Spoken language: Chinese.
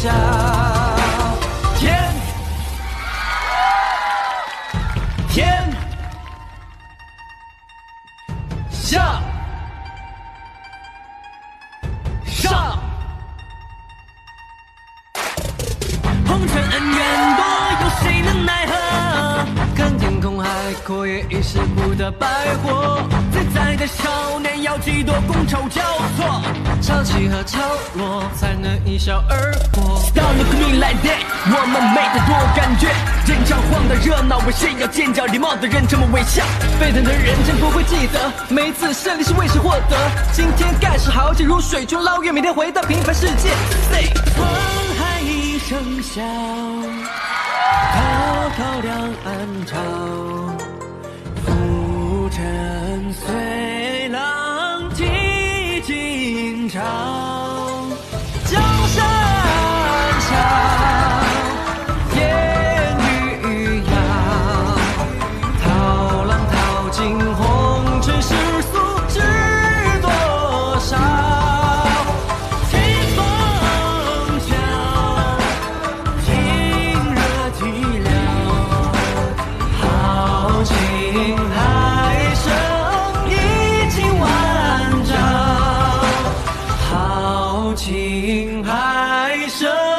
下。天，天，下，上。红尘恩怨多，有谁能奈何？看天空海阔，也一时不得白活。的少年要几多觥筹交错，潮起和潮落才能一笑而过。Don't look me like that，我们没得多感觉。人潮晃得热闹，为谁要尖叫？礼貌的人沉默微笑，沸腾的人真不会记得每一次胜利是为谁获得。今天盖世豪杰如水中捞月，明天回到平凡世界。Say，沧海一声笑，滔滔两岸潮。情还深